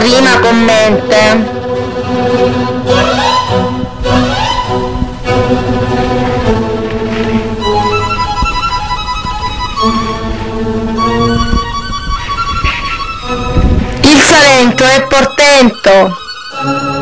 rima con mente. Il Salento è portento.